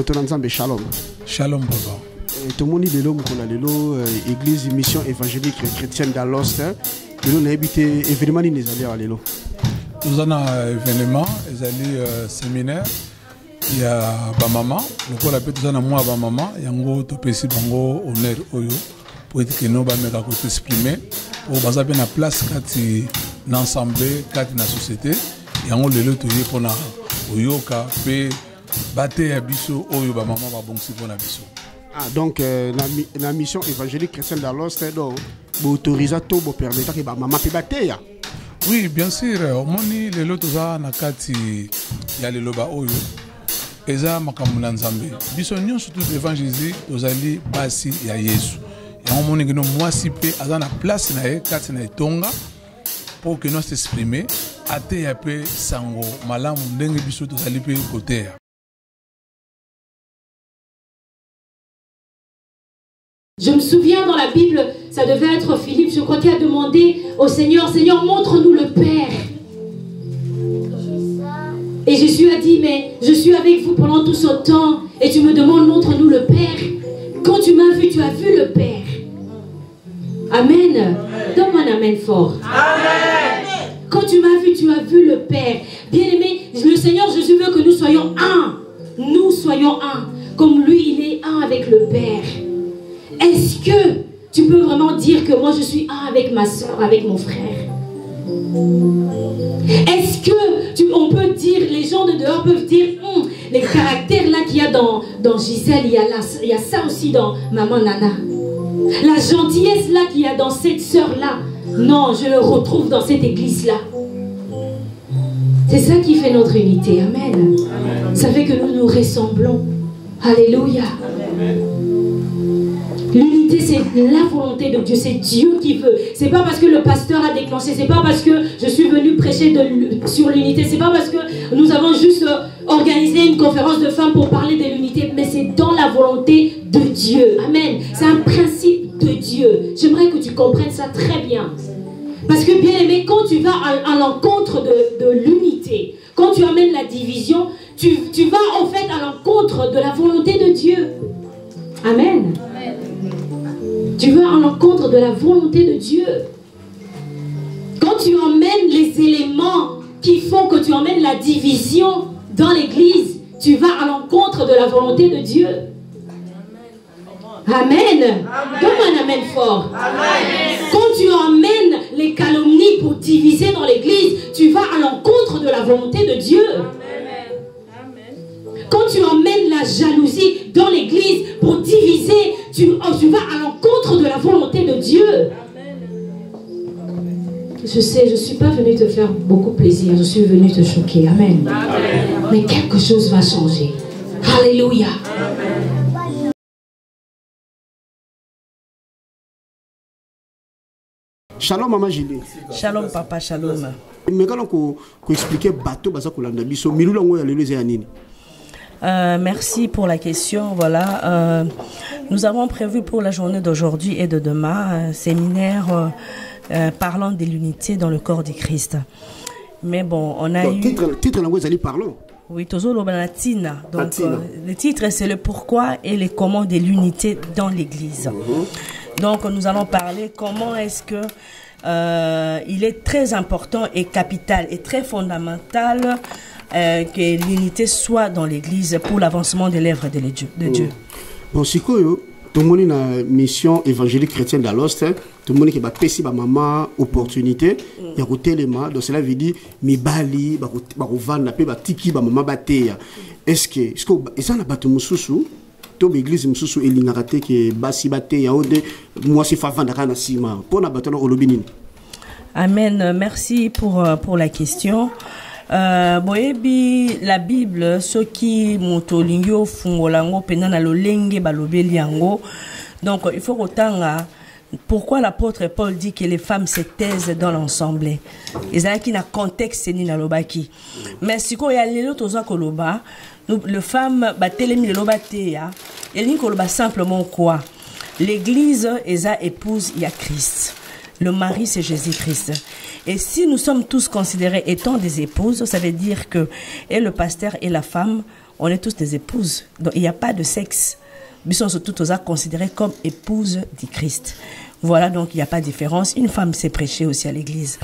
moto na nzambe shalom. Shalom papa Eh, tomoni lelo mokolo ya lelo eh, église mission évangélique chrétienne d'alost lelo nayebi te événement nini ezali awa lelo? Toza na événement ezali euh, séminaire. Ya bamama. Lokola mpe toza na mwa ya bamama yango topesi bango honneur oyo po ete keno bameka kotexprime po baza mpe na place kati na ensemble kati na société. Yango lelo toye mpona koyoka mpe bateya biso. Oyo bamama babongisi mpo na biso. Ah, donc euh, na, mi- na mission évangélique chrétienne d'alost donc boautorisa to bopermetaki bamama mpe bateya oui bien sûr. Omoni lelo toza na kati ya liloba oyo eza makambo na nzambe. Biso nyonso tu devant jésus tozali basi ya yesu. Yango omoni keno mwasi mpe aza na place na ye kati na etonga mpo keno asexprime ateya mpe sango malamu ndenge biso tozali mpe koteya Je me souviens dans la Bible, ça devait être Philippe, je crois, qui a demandé au Seigneur, Seigneur, montre-nous le Père. Et Jésus a dit, mais je suis avec vous pendant tout ce temps et tu me demandes, montre-nous le Père. Quand tu m'as vu, tu as vu le Père. Amen. Donne-moi un Amen fort. Quand tu m'as vu, tu as vu le Père. Bien-aimé, le Seigneur Jésus veut que nous soyons un. Nous soyons un. Comme lui, il est un avec le Père. Est-ce que tu peux vraiment dire que moi je suis un avec ma soeur, avec mon frère? Est-ce que tu, on peut dire, les gens de dehors peuvent dire, Hum, les caractères là qu'il y a dans, dans Gisèle, il y, a là, il y a ça aussi dans Maman Nana. La gentillesse là qu'il y a dans cette sœur là, non, je le retrouve dans cette église là. C'est ça qui fait notre unité. Amen. Ça fait que nous nous ressemblons. Alléluia. L'unité, c'est la volonté de Dieu. C'est Dieu qui veut. C'est pas parce que le pasteur a déclenché. C'est pas parce que je suis venu prêcher sur l'unité. C'est pas parce que nous avons juste euh, organisé une conférence de femmes pour parler de l'unité. Mais c'est dans la volonté de Dieu. Amen. C'est un principe de Dieu. J'aimerais que tu comprennes ça très bien. Parce que bien aimé, quand tu vas à, à l'encontre de, de l'unité, quand tu amènes la division, tu, tu vas en fait à l'encontre de la volonté de Dieu. Amen. Tu vas à l'encontre de la volonté de Dieu. Quand tu emmènes les éléments qui font que tu emmènes la division dans l'église, tu vas à l'encontre de la volonté de Dieu. Amen. Donne-moi un amen fort. Quand tu emmènes les calomnies pour diviser dans l'église, tu vas à l'encontre de la volonté de Dieu. Quand tu emmènes la jalousie dans l'église pour diviser, tu, oh, tu vas à l'encontre de la volonté de Dieu. Je sais, je ne suis pas venue te faire beaucoup plaisir, je suis venue te choquer. Amen. Mais quelque chose va changer. Alléluia. shalom mama julie Shalom papa, shalom. milulu yango ya lelo eza ya nini Euh, merci pour la question. Voilà, euh, nous avons prévu pour la journée d'aujourd'hui et de demain un séminaire euh, parlant de l'unité dans le corps du Christ. Mais bon, on a Donc, eu titre titre parlons oui, Banatina. Donc le titre c'est le pourquoi et les comment de l'unité dans l'Église. Donc nous allons parler comment est-ce que il est très important et capital et très fondamental euh, que l'unité soit dans l'Église pour l'avancement de l'œuvre de Dieu. De Dieu. bon sikoyo tomoni na mission évangélique chrétienne d'alost tomoni ke bapesi bamama opportunité ya kotelema donc cela veut dire mibali bako- bakovanda mpe batiki bamama bateya est ce que est ce que eza na bato mosusu to baeglise mosusu elingaka te ke basi bateya o nde mwasi fa avanda kaka na nsima mpo na bato wana olobi nini? Amen. Merci pour, euh, pour la question. Euh, boyebi la bible soki moto olingi ofungola yango mpenza na lolenge balobeli yango. Donc il faut kotanga pourquoi l'apôtre paul dit que les femmes se taisent dans l'ensemble? Ezalaki na contexte nini alobaki mais sikoyo ya lelo toza koloba le femme batelemi lelo bateya elingi koloba simplement quoi? L'église eza épouse ya christ. Le mari, c'est Jésus-Christ. Et si nous sommes tous considérés étant des épouses, ça veut dire que et le pasteur et la femme, on est tous des épouses. Donc il n'y a pas de sexe. Sont surtout tous considérés comme épouses du Christ. Voilà, donc il n'y a pas de différence. Une femme s'est prêchée aussi à l'église.